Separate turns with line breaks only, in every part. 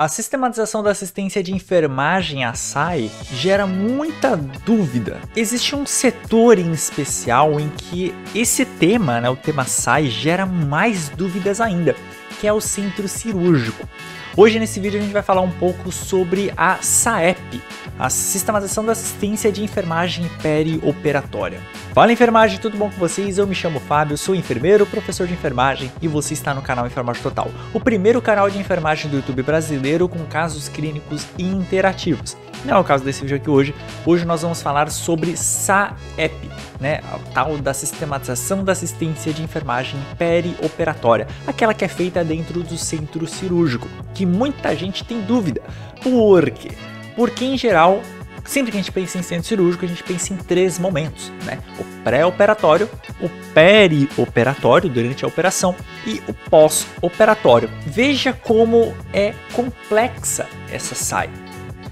A sistematização da assistência de enfermagem, a SAI, gera muita dúvida. Existe um setor em especial em que esse tema, né, o tema SAI, gera mais dúvidas ainda, que é o centro cirúrgico. Hoje nesse vídeo a gente vai falar um pouco sobre a SAEP, a Sistematização da Assistência de Enfermagem Perioperatória. Fala enfermagem, tudo bom com vocês? Eu me chamo Fábio, sou enfermeiro, professor de enfermagem e você está no canal Enfermagem Total, o primeiro canal de enfermagem do YouTube brasileiro com casos clínicos interativos. Não é o caso desse vídeo aqui hoje. Hoje nós vamos falar sobre SAEP, né, a tal da sistematização da assistência de enfermagem perioperatória, aquela que é feita dentro do centro cirúrgico, que muita gente tem dúvida. Por quê? Porque em geral Sempre que a gente pensa em centro cirúrgico, a gente pensa em três momentos, né? O pré-operatório, o perioperatório durante a operação e o pós-operatório. Veja como é complexa essa SAI.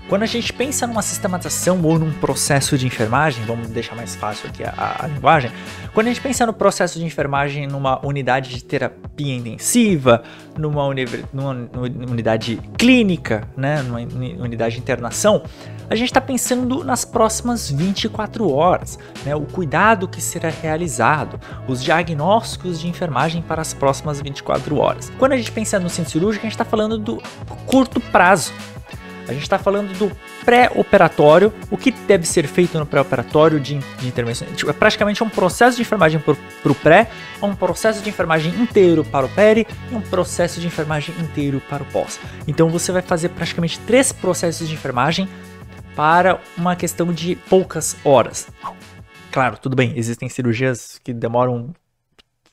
Quando a gente pensa numa sistematização ou num processo de enfermagem, vamos deixar mais fácil aqui a, a, linguagem, quando a gente pensa no processo de enfermagem numa unidade de terapia intensiva, numa, uni, numa unidade clínica, né, numa unidade de internação, a gente está pensando nas próximas 24 horas, né, o cuidado que será realizado, os diagnósticos de enfermagem para as próximas 24 horas. Quando a gente pensa no centro cirúrgico, a gente está falando do curto prazo, a gente está falando do pré-operatório, o que deve ser feito no pré-operatório de, de, intervenção. Tipo, é praticamente um processo de enfermagem para o pré, um processo de enfermagem inteiro para o peri e um processo de enfermagem inteiro para o pós. Então você vai fazer praticamente três processos de enfermagem para uma questão de poucas horas. Claro, tudo bem, existem cirurgias que demoram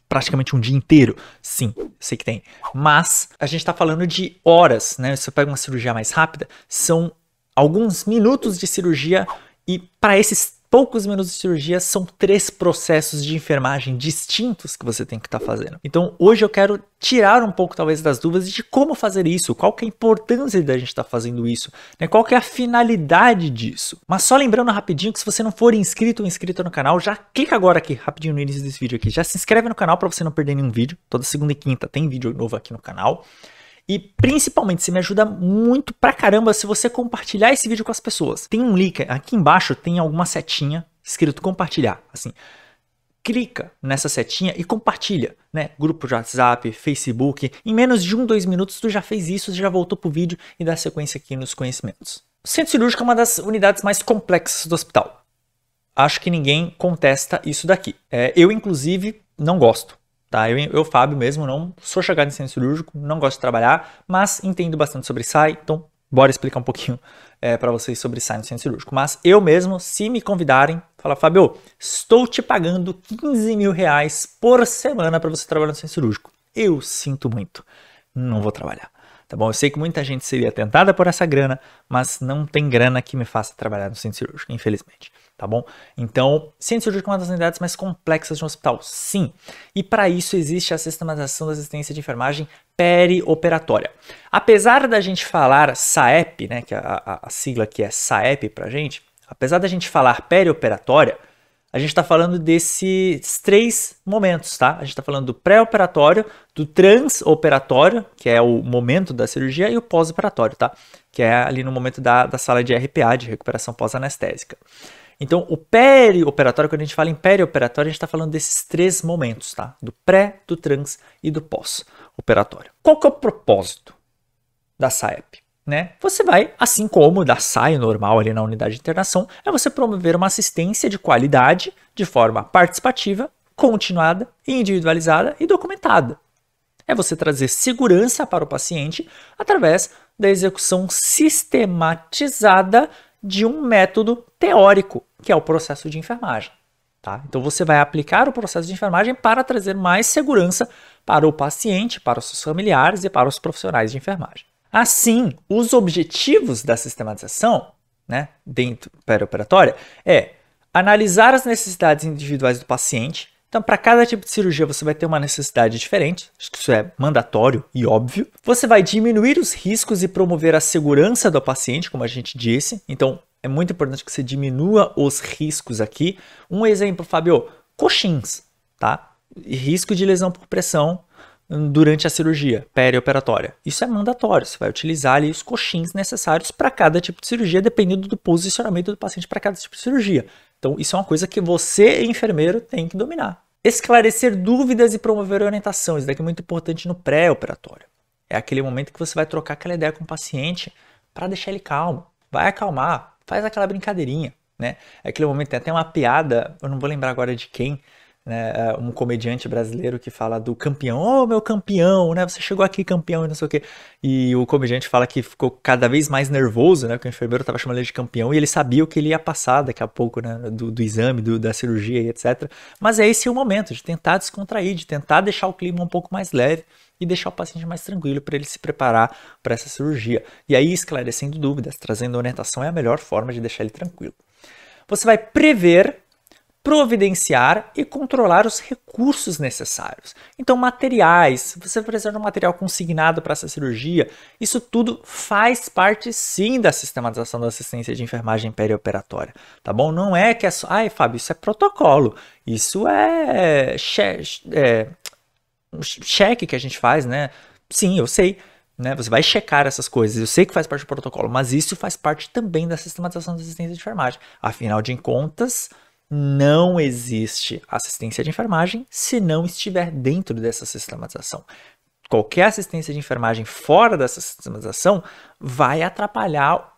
praticamente um dia inteiro? Sim, sei que tem. Mas a gente está falando de horas, né? Se você pega uma cirurgia mais rápida, são alguns minutos de cirurgia e para esses poucos minutos de cirurgia são três processos de enfermagem distintos que você tem que estar tá fazendo. Então hoje eu quero tirar um pouco talvez das dúvidas de como fazer isso, qual que é a importância da gente estar tá fazendo isso, né? qual que é a finalidade disso. Mas só lembrando rapidinho que se você não for inscrito ou inscrito no canal, já clica agora aqui rapidinho no início desse vídeo aqui, já se inscreve no canal para você não perder nenhum vídeo. Toda segunda e quinta tem vídeo novo aqui no canal. E principalmente, você me ajuda muito pra caramba se você compartilhar esse vídeo com as pessoas. Tem um link aqui embaixo, tem alguma setinha escrito compartilhar. Assim, clica nessa setinha e compartilha, né? Grupo de WhatsApp, Facebook. Em menos de um, dois minutos, tu já fez isso, já voltou pro vídeo e dá sequência aqui nos conhecimentos. O centro cirúrgico é uma das unidades mais complexas do hospital. Acho que ninguém contesta isso daqui. É, eu, inclusive, não gosto. Tá? Eu, eu, Fábio mesmo, não sou chegado em centro cirúrgico, não gosto de trabalhar, mas entendo bastante sobre SAI, então bora explicar um pouquinho é, para vocês sobre SAI no centro cirúrgico. Mas eu mesmo, se me convidarem, fala, Fábio, estou te pagando 15 mil reais por semana para você trabalhar no centro cirúrgico. Eu sinto muito, não vou trabalhar. Tá bom? Eu sei que muita gente seria tentada por essa grana, mas não tem grana que me faça trabalhar no centro cirúrgico, infelizmente tá bom? Então, centro cirúrgico é uma das unidades mais complexas de um hospital, sim. E para isso existe a sistematização da assistência de enfermagem perioperatória. Apesar da gente falar SAEP, né, que é a, a, a sigla que é SAEP pra gente, apesar da gente falar perioperatória, a gente está falando desses três momentos, tá? A gente está falando do pré-operatório, do transoperatório, que é o momento da cirurgia, e o pós-operatório, tá? Que é ali no momento da, da sala de RPA, de recuperação pós-anestésica. Então, o perioperatório, quando a gente fala em perioperatório, a gente está falando desses três momentos, tá? Do pré, do trans e do pós-operatório. Qual que é o propósito da SAEP? Né? Você vai, assim como da SAI normal ali na unidade de internação, é você promover uma assistência de qualidade de forma participativa, continuada, individualizada e documentada. É você trazer segurança para o paciente através da execução sistematizada de um método teórico, que é o processo de enfermagem. Tá? Então você vai aplicar o processo de enfermagem para trazer mais segurança para o paciente, para os seus familiares e para os profissionais de enfermagem. Assim, os objetivos da sistematização, né, dentro da operatória, é analisar as necessidades individuais do paciente, então, para cada tipo de cirurgia, você vai ter uma necessidade diferente, acho que isso é mandatório e óbvio. Você vai diminuir os riscos e promover a segurança do paciente, como a gente disse. Então, é muito importante que você diminua os riscos aqui. Um exemplo, Fábio, coxins, tá? Risco de lesão por pressão durante a cirurgia perioperatória. Isso é mandatório, você vai utilizar ali os coxins necessários para cada tipo de cirurgia, dependendo do posicionamento do paciente para cada tipo de cirurgia. Então, isso é uma coisa que você, enfermeiro, tem que dominar. Esclarecer dúvidas e promover orientação, isso daqui é muito importante no pré-operatório. É aquele momento que você vai trocar aquela ideia com o paciente para deixar ele calmo. Vai acalmar, faz aquela brincadeirinha, né? É aquele momento tem até uma piada, eu não vou lembrar agora de quem, né, é, um comediante brasileiro que fala do campeão, oh meu campeão, né, você chegou aqui campeão e não sei o que, e o comediante fala que ficou cada vez mais nervoso, né, porque o enfermeiro estava chamando ele de campeão e ele sabia o que ele ia passar daqui a pouco, né, do, do exame, do, da cirurgia e etc. Mas é esse o momento de tentar descontrair, de tentar deixar o clima um pouco mais leve e deixar o paciente mais tranquilo para ele se preparar para essa cirurgia. E aí esclarecendo dúvidas, trazendo orientação é a melhor forma de deixar ele tranquilo. Você vai prever providenciar e controlar os recursos necessários. Então, materiais, você precisa de um material consignado para essa cirurgia, isso tudo faz parte sim da sistematização da assistência de enfermagem perioperatória, tá bom? Não é que é só, ai, Fábio, isso é protocolo, isso é, che é um cheque que a gente faz, né? Sim, eu sei. Né? Você vai checar essas coisas. Eu sei que faz parte do protocolo, mas isso faz parte também da sistematização da assistência de enfermagem. Afinal de contas, não existe assistência de enfermagem se não estiver dentro dessa sistematização. Qualquer assistência de enfermagem fora dessa sistematização vai atrapalhar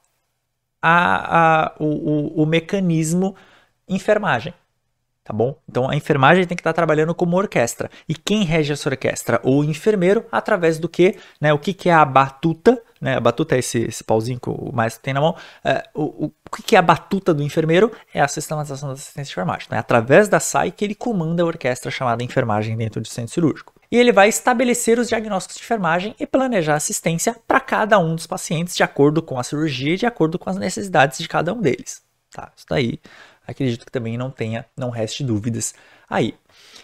a, a, o, o, o mecanismo enfermagem tá bom? Então a enfermagem tem que estar trabalhando como orquestra. E quem rege essa orquestra? O enfermeiro, através do que? Né? O que, que é a batuta? Né? A batuta é esse, esse pauzinho que o maestro tem na mão. É, o, o, o que, é a batuta do enfermeiro? É a sistematização da assistência de enfermagem. Né? Através da SAI que ele comanda a orquestra chamada enfermagem dentro do centro cirúrgico. E ele vai estabelecer os diagnósticos de enfermagem e planejar assistência para cada um dos pacientes de acordo com a cirurgia e de acordo com as necessidades de cada um deles. Tá? Isso daí acredito que também não tenha, não reste dúvidas aí.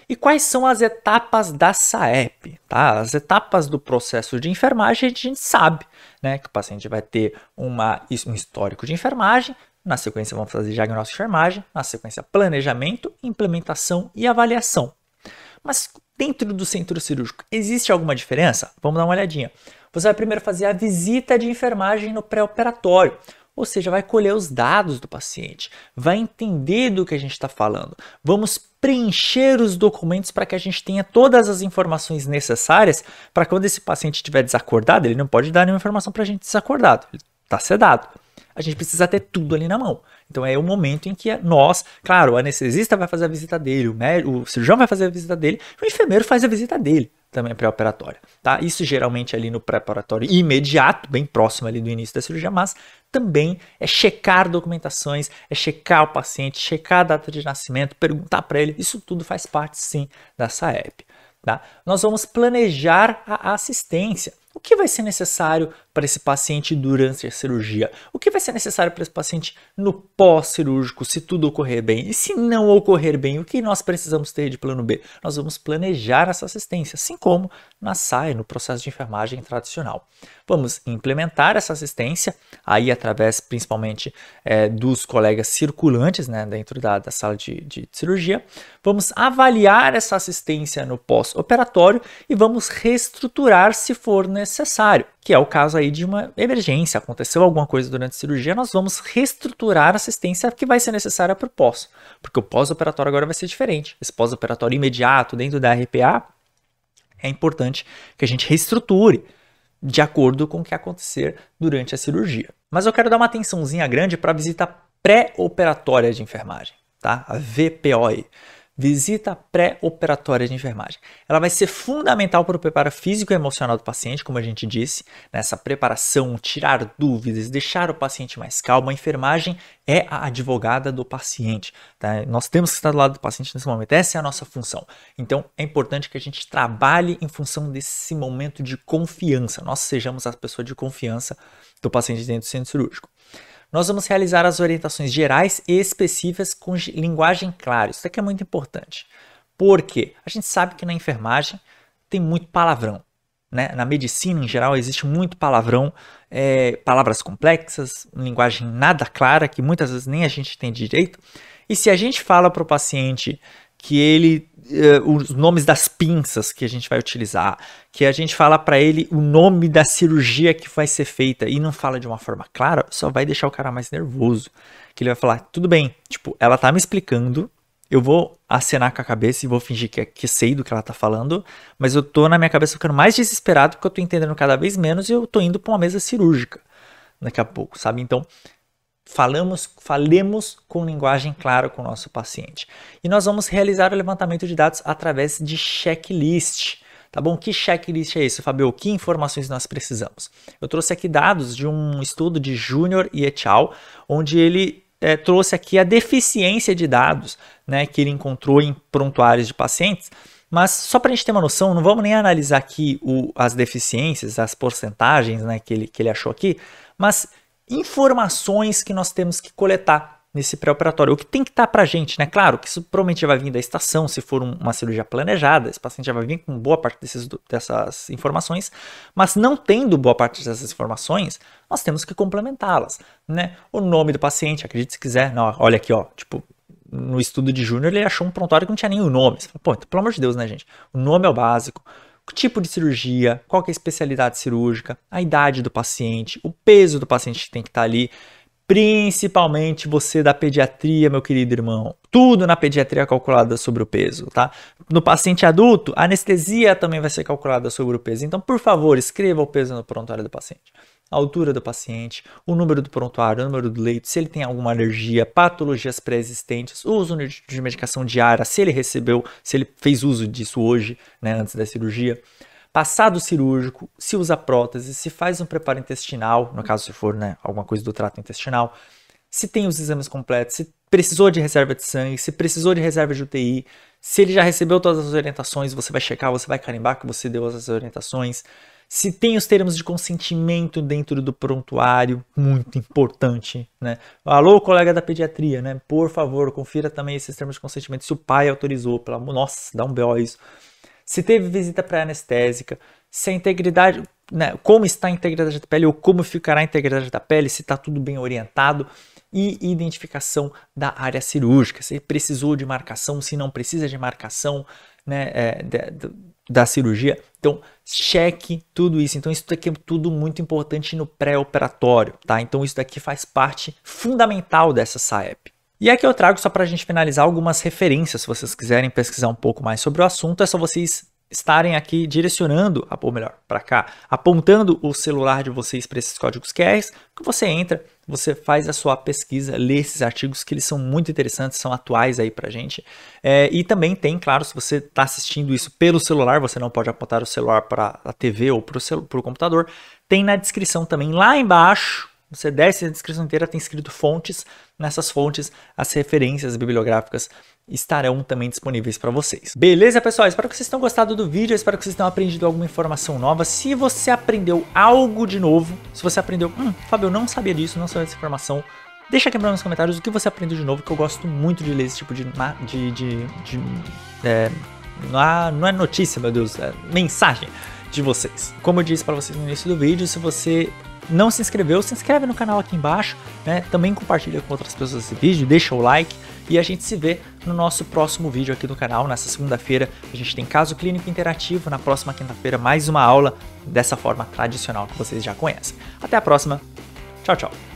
E quais são as etapas da SAEP? Tá? As etapas do processo de enfermagem a gente sabe né, que o paciente vai ter uma, um histórico de enfermagem, na sequência vamos fazer diagnóstico de enfermagem, na sequência planejamento, implementação e avaliação. Mas dentro do centro cirúrgico existe alguma diferença? Vamos dar uma olhadinha. Você vai primeiro fazer a visita de enfermagem no pré-operatório. Ou seja, vai colher os dados do paciente, vai entender do que a gente está falando. Vamos preencher os documentos para que a gente tenha todas as informações necessárias para quando esse paciente estiver desacordado, ele não pode dar nenhuma informação para a gente desacordado, ele está sedado. A gente precisa ter tudo ali na mão. Então é o momento em que nós, claro, o anestesista vai fazer a visita dele, o, o cirurgião vai fazer a visita dele, o enfermeiro faz a visita dele também pré-operatória, tá? Isso geralmente ali no pré-operatório imediato, bem próximo ali do início da cirurgia, mas também é checar documentações, é checar o paciente, checar a data de nascimento, perguntar para ele, isso tudo faz parte sim da SAEP, tá? Nós vamos planejar a assistência. O que vai ser necessário para esse paciente durante a cirurgia? O que vai ser necessário para esse paciente no pós-cirúrgico, se tudo ocorrer bem? E se não ocorrer bem, o que nós precisamos ter de plano B? Nós vamos planejar essa assistência, assim como na SAI, no processo de enfermagem tradicional. Vamos implementar essa assistência, aí através principalmente é, dos colegas circulantes né, dentro da, da sala de, de cirurgia. Vamos avaliar essa assistência no pós-operatório e vamos reestruturar se for necessário, que é o caso aí de uma emergência, aconteceu alguma coisa durante a cirurgia, nós vamos reestruturar a assistência que vai ser necessária para o pós, porque o pós-operatório agora vai ser diferente. Esse pós-operatório imediato dentro da RPA é importante que a gente reestruture de acordo com o que acontecer durante a cirurgia. Mas eu quero dar uma atençãozinha grande para a visita pré-operatória de enfermagem, tá? A VPOE visita pré-operatória de enfermagem. Ela vai ser fundamental para o preparo físico e emocional do paciente, como a gente disse, nessa preparação, tirar dúvidas, deixar o paciente mais calmo. A enfermagem é a advogada do paciente. Tá? Nós temos que estar do lado do paciente nesse momento, essa é a nossa função. Então é importante que a gente trabalhe em função desse momento de confiança, nós sejamos a pessoa de confiança do paciente dentro do centro cirúrgico nós vamos realizar as orientações gerais e específicas com linguagem clara. Isso aqui é muito importante. Por quê? A gente sabe que na enfermagem tem muito palavrão. Né? Na medicina, em geral, existe muito palavrão, é, palavras complexas, linguagem nada clara, que muitas vezes nem a gente tem direito. E se a gente fala para o paciente que ele uh, os nomes das pinças que a gente vai utilizar, que a gente fala para ele o nome da cirurgia que vai ser feita e não fala de uma forma clara, só vai deixar o cara mais nervoso. Que ele vai falar, tudo bem, tipo, ela tá me explicando, eu vou acenar com a cabeça e vou fingir que, que sei do que ela tá falando, mas eu tô na minha cabeça ficando mais desesperado porque eu tô entendendo cada vez menos e eu tô indo pra uma mesa cirúrgica daqui a pouco, sabe? Então, falamos, falemos com linguagem clara com o nosso paciente. E nós vamos realizar o levantamento de dados através de checklist. Tá bom? Que checklist é esse, Fabio? Que informações nós precisamos? Eu trouxe aqui dados de um estudo de Júnior e et al., onde ele é, trouxe aqui a deficiência de dados né, que ele encontrou em prontuários de pacientes. Mas só para a gente ter uma noção, não vamos nem analisar aqui o, as deficiências, as porcentagens né, que, ele, que ele achou aqui, mas informações que nós temos que coletar nesse pré-operatório. O que tem que estar tá para a gente, né? Claro que isso provavelmente já vai vir da estação, se for um, uma cirurgia planejada, esse paciente já vai vir com boa parte desses, dessas informações, mas não tendo boa parte dessas informações, nós temos que complementá-las, né? O nome do paciente, acredite se quiser, não, olha aqui, ó, tipo, no estudo de Júnior ele achou um prontuário que não tinha nem o nome. Você fala, Pô, então, pelo amor de Deus, né, gente? O nome é o básico, tipo de cirurgia, qual é a especialidade cirúrgica, a idade do paciente, o peso do paciente que tem que estar tá ali, principalmente você da pediatria, meu querido irmão. Tudo na pediatria é calculado sobre o peso, tá? No paciente adulto, a anestesia também vai ser calculada sobre o peso. Então, por favor, escreva o peso no prontuário do paciente a altura do paciente, o número do prontuário, o número do leito, se ele tem alguma alergia, patologias pré-existentes, uso de medicação diária, se ele recebeu, se ele fez uso disso hoje, né, antes da cirurgia. Passado cirúrgico, se usa prótese, se faz um preparo intestinal, no caso se for né, alguma coisa do trato intestinal, se tem os exames completos, se precisou de reserva de sangue, se precisou de reserva de UTI, se ele já recebeu todas as orientações, você vai checar, você vai carimbar que você deu as orientações, se tem os termos de consentimento dentro do prontuário, muito importante, né? Alô, colega da pediatria, né? Por favor, confira também esses termos de consentimento. Se o pai autorizou, pelo amor, nossa, dá um B.O. isso. Se teve visita pré-anestésica, se a integridade, né? Como está a integridade da pele ou como ficará a integridade da pele, se está tudo bem orientado e identificação da área cirúrgica, se precisou de marcação, se não precisa de marcação, né? É, de, de, da cirurgia. Então, cheque tudo isso. Então, isso daqui é tudo muito importante no pré-operatório, tá? Então, isso daqui faz parte fundamental dessa SAEP. E aqui eu trago só para a gente finalizar algumas referências, se vocês quiserem pesquisar um pouco mais sobre o assunto, é só vocês estarem aqui direcionando, ou melhor, para cá, apontando o celular de vocês para esses códigos QR, que você entra, você faz a sua pesquisa, lê esses artigos que eles são muito interessantes, são atuais aí para gente. É, e também tem, claro, se você está assistindo isso pelo celular, você não pode apontar o celular para a TV ou para o computador, tem na descrição também lá embaixo você desce a descrição inteira, tem escrito fontes. Nessas fontes, as referências bibliográficas estarão também disponíveis para vocês. Beleza, pessoal? Espero que vocês tenham gostado do vídeo, espero que vocês tenham aprendido alguma informação nova. Se você aprendeu algo de novo, se você aprendeu, hum, Fábio, eu não sabia disso, não sabia dessa informação, deixa aqui nos comentários o que você aprendeu de novo, que eu gosto muito de ler esse tipo de... de, de, de é, não é notícia, meu Deus, é mensagem de vocês. Como eu disse para vocês no início do vídeo, se você não se inscreveu, se inscreve no canal aqui embaixo, né? Também compartilha com outras pessoas esse vídeo, deixa o like e a gente se vê no nosso próximo vídeo aqui do canal. Nessa segunda-feira a gente tem caso clínico interativo, na próxima quinta-feira mais uma aula dessa forma tradicional que vocês já conhecem. Até a próxima. Tchau, tchau.